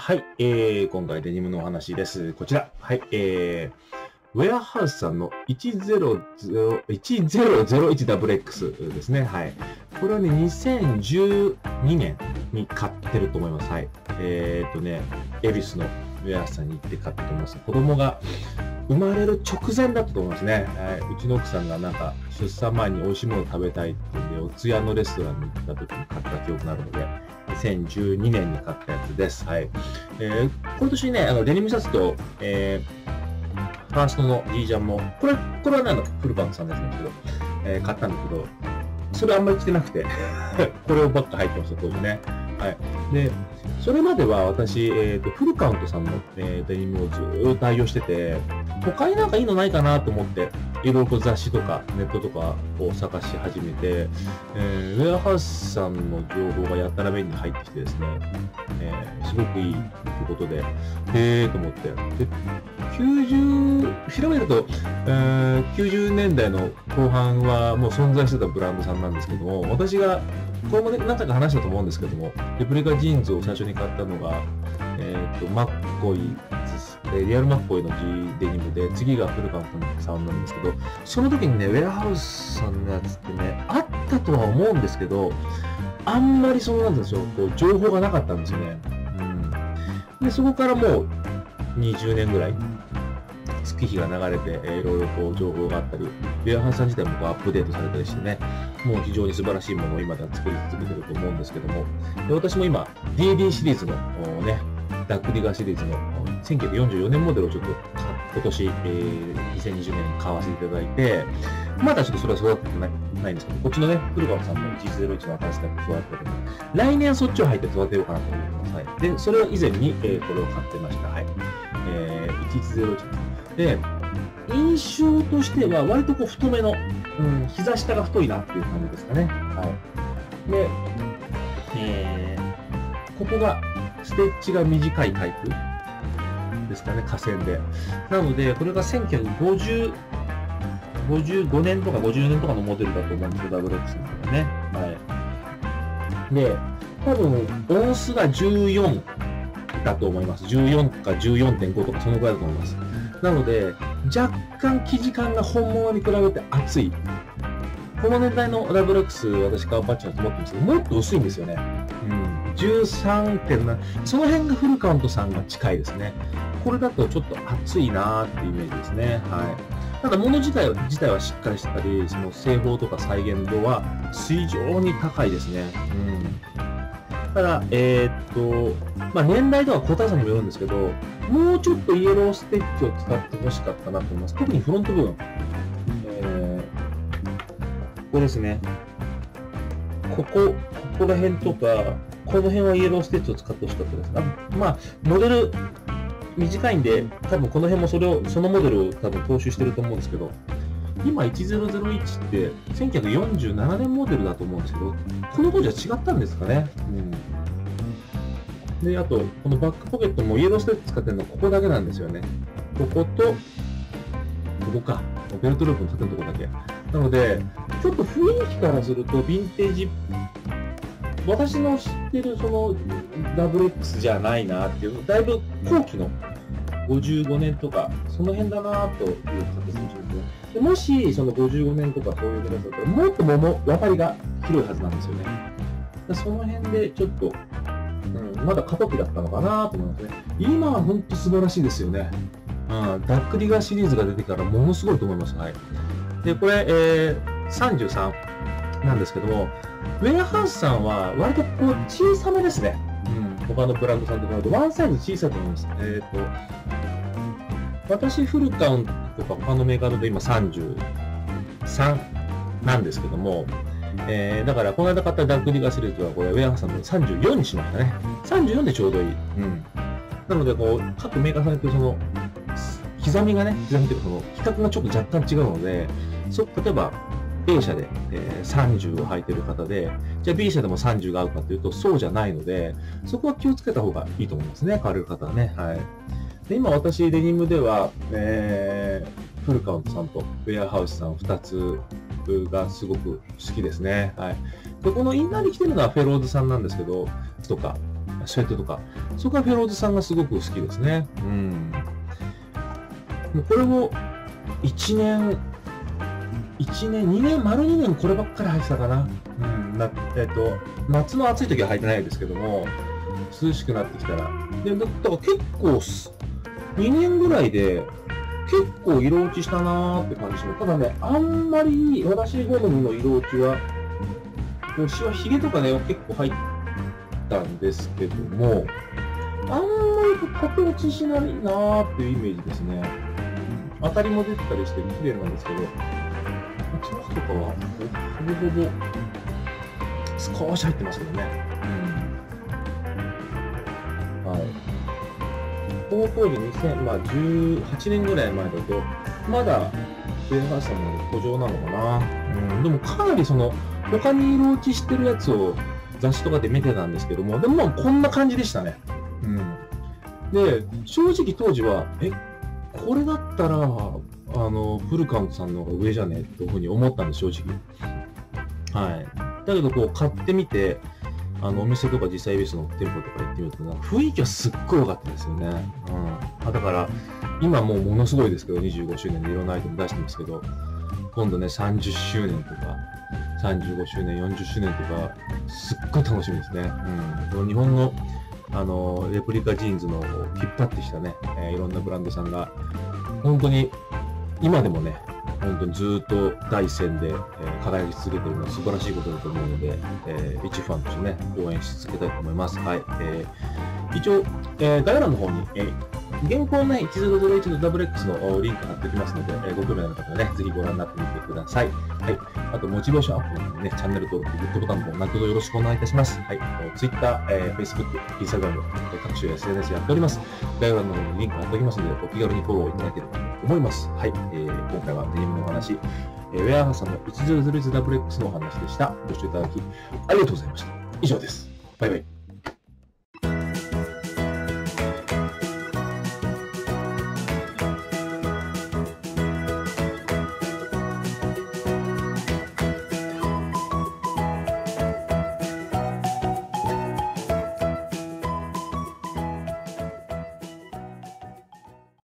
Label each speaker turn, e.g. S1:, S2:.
S1: はい、えー、今回デニムのお話です。こちら。はい、えー、ウェアハウスさんの 1001WX ですね。はい。これはね、2012年に買ってると思います。はい。えーとね、恵比寿のウェアハウスさんに行って買ったと思います。子供が生まれる直前だったと思いますね。はい。うちの奥さんがなんか出産前に美味しいもの食べたいっていうんで、お通夜のレストランに行った時に買った記憶があるので、2012年に買ったやつです。はい。えー、今年ね、あの、デニムシャツと、えー、ファーストの G ジャンも、これ、これはね、あの、フルバンクさんですけど、えー、買ったんだけど、それあんまり着てなくて これをばっか入ってました、当時ね。はい。で、それまでは私、えっ、ー、と、フルカウントさんの、えー、デニムをずっと愛用してて、他になんかいいのないかなと思って、いろいろ雑誌とかネットとかを探し始めて、えー、ウェアハウスさんの情報がやたら目に入ってきてですね、えー、すごくいいということで、へーと思って。で、90、調べると、えー、90年代の後半はもう存在してたブランドさんなんですけども、私が、これもね、何回か話したと思うんですけども、レプリカジーンズを最初に買ったのが、え、ー、と、マッコイえリアルマッコイの G デニムで、次がフルカントさんなんですけど、その時にね、ウェアハウスさんのやつってね、あったとは思うんですけど、あんまりそのなんですよ、こう、情報がなかったんですよね。うん。で、そこからもう、20年ぐらい、月日が流れて、えー、いろいろこう情報があったり、ウェアハウスさん自体もこうアップデートされたりしてね、もう非常に素晴らしいものを今では作り続けてると思うんですけども、で私も今、DD シリーズのね、ダックディガーシリーズの1944年モデルをちょっと今年、えー、2020年に買わせていただいて、まだちょっとそれは育ってないないんですけど、こっちのね、古川さんの G01 の新しいタイプ育ててる来年そっちを入って育てようかなと思います。はい。で、それは以前に、えー、これを買ってました。はい。えー、1101。で、印象としては割とこう太めの、うん、膝下が太いなっていう感じですかね。はい。で、えー、ここがステッチが短いタイプですかね、河川で。なので、これが1950、55年とか50年とかのモデルだと思うんですよ、WX のがね。はい。で、多分、音数が14だと思います。14か14.5とかそのぐらいだと思います。なので、若干生地感が本物に比べて厚い。この年代の WX 私カーパッチだと思ってるんですけど、もっと薄いんですよね。13.7。その辺がフルカウントさんが近いですね。これだとちょっと熱いなーっていうイメージですね。はい。ただ物自体は自体はしっかりしてたり、その製法とか再現度は非常に高いですね。うん。ただ、えー、っと、まあ、年代とは個体差にもよるんですけど、もうちょっとイエローステッチを使ってほしかったなと思います。特にフロント部分。えー、ここですね。ここ、ここら辺とか、この辺はイエローステッチを使ってほしかったです。あまあ、モデル短いんで、多分この辺もそれを、そのモデルを多分踏襲してると思うんですけど、今1001って1947年モデルだと思うんですけど、この当時は違ったんですかね。うん。で、あと、このバックポケットもイエローステップ使ってるのはここだけなんですよね。ここと、ここか。ベルトループの縦のとこだけ。なので、ちょっと雰囲気からすると、ヴィンテージ私の知ってるその WX じゃないなっていう、だいぶ後期の55年とか、その辺だなという形ですでもし、その55年とかそういう形だったら、もっと桃、渡りが広いはずなんですよね。その辺でちょっと、うん、まだ過渡期だったのかなと思いますね。今は本当素晴らしいですよね。うん、ダックリガーシリーズが出てからものすごいと思います。はい。で、これ、えー、33なんですけども、ウェアハウスさんは割とこう小さめですね。うん、他のブランドさんと比べてワンサイズ小さいと思います。えっ、ー、と、私フルカウントとか他のメーカーだと今33なんですけども、えー、だからこの間買ったダックリガーシリーズはこれウェアハウスさんの34にしましたね。34でちょうどいい。うん。なのでこう、各メーカーさんってその、刻みがね、刻みというかその、比較がちょっと若干違うので、そ例えば、A 社で、えー、30を履いてる方で、じゃあ B 社でも30が合うかというと、そうじゃないので、そこは気をつけた方がいいと思いますね、買われる方はね。はい。で今私、デニムでは、えー、フルカウントさんとウェアハウスさん2つがすごく好きですね。はい。で、このインナーに来てるのはフェローズさんなんですけど、とか、スウェットとか、そこはフェローズさんがすごく好きですね。うん。これも、1年、1年、2年、丸2年こればっかり履いてたかな。うん、なえっ、と、夏の暑い時は履いてないですけども、涼しくなってきたら。で、だから結構、2年ぐらいで、結構色落ちしたなーって感じします。ただね、あんまり私好みの色落ちは、私はヒゲとかね、結構入ったんですけども、あんまり縦落ちしないなーっていうイメージですね。当たりも出てたりして綺麗なんですけど、チャとかはほぼほぼ少し入ってますけどね。うん。はい。この当時2000、まあ、18年ぐらい前だと、まだ、ウェハーさんの途上なのかな。うん、でもかなりその、他に色落ちしてるやつを雑誌とかで見てたんですけども、でもまあこんな感じでしたね。うん。で、正直当時は、え、これだったら、あの、フルカウントさんの方が上じゃね？っていうふうに思ったんです、正直。はい。だけど、こう、買ってみて、あのお店とか実際ベースの店舗とか行ってみると、雰囲気はすっごい良かったですよね。うん。あだから、今もうものすごいですけど、25周年でいろんなアイテム出してますけど、今度ね、30周年とか、35周年、40周年とか、すっごい楽しみですね。うん。日本の、あの、レプリカジーンズの引っ張ってきたね、えー、いろんなブランドさんが、本当に、今でもね、本当にずっと第一線で、えー、輝き続けているのは素晴らしいことだと思うので、えー、一ファンとしてね、応援し続けたいと思います。はい。えー、一応、え、概要欄の方に、え現行ね、1001-WX のリンク貼っておきますので、えー、ご興味のある方はね、ぜひご覧になってみてください。はい。あと、モチベーションアップのね、チャンネル登録、グッドボタンの方、何卒よろしくお願いいたします。はい。Twitter、えー、Facebook、Instagram、各種 SNS やっております。概要欄の方にリンク貼っておきますので、お気軽にフォローいただければと思います。はい。えー、今回はデニムのお話、えー、ウェアハさんの 1001WX のお話でした。ご視聴いただき、ありがとうございました。以上です。バイバイ。